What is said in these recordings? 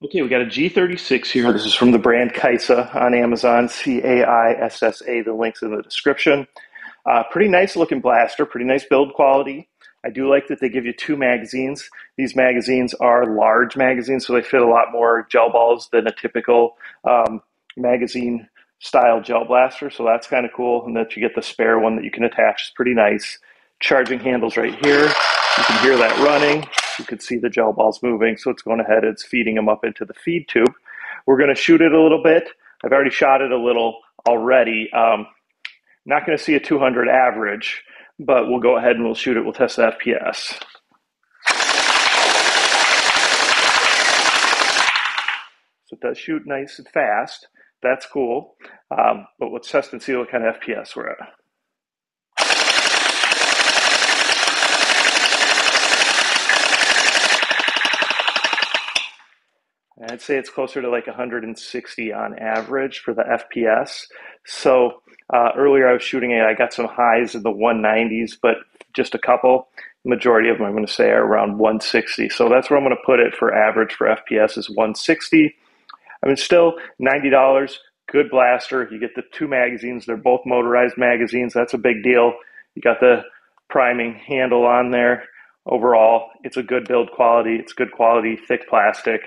Okay, we got a G36 here. This is from the brand Caissa on Amazon, C A I S S A. The link's in the description. Uh, pretty nice looking blaster, pretty nice build quality. I do like that they give you two magazines. These magazines are large magazines, so they fit a lot more gel balls than a typical um, magazine style gel blaster. So that's kind of cool. And that you get the spare one that you can attach is pretty nice. Charging handles right here. You can hear that running. You can see the gel balls moving. So it's going ahead, it's feeding them up into the feed tube. We're going to shoot it a little bit. I've already shot it a little already. Um, not going to see a 200 average, but we'll go ahead and we'll shoot it. We'll test the FPS. So it does shoot nice and fast. That's cool. Um, but let's test and see what kind of FPS we're at. I'd say it's closer to like 160 on average for the FPS. So uh, earlier I was shooting it, I got some highs in the 190s, but just a couple. Majority of them I'm going to say are around 160. So that's where I'm going to put it for average for FPS is 160. I mean, still $90, good blaster. You get the two magazines. They're both motorized magazines. That's a big deal. You got the priming handle on there. Overall, it's a good build quality. It's good quality, thick plastic.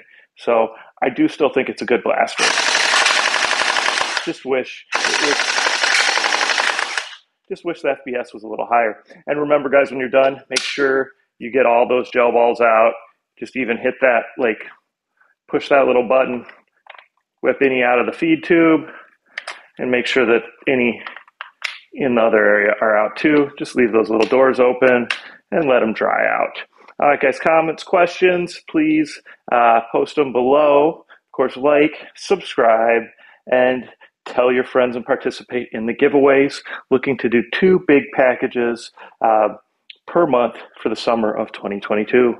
So I do still think it's a good blaster. Just wish just wish the FPS was a little higher. And remember, guys, when you're done, make sure you get all those gel balls out. Just even hit that, like, push that little button, whip any out of the feed tube, and make sure that any in the other area are out too. Just leave those little doors open and let them dry out. All right, guys, comments, questions, please uh, post them below. Of course, like, subscribe, and tell your friends and participate in the giveaways. Looking to do two big packages uh, per month for the summer of 2022.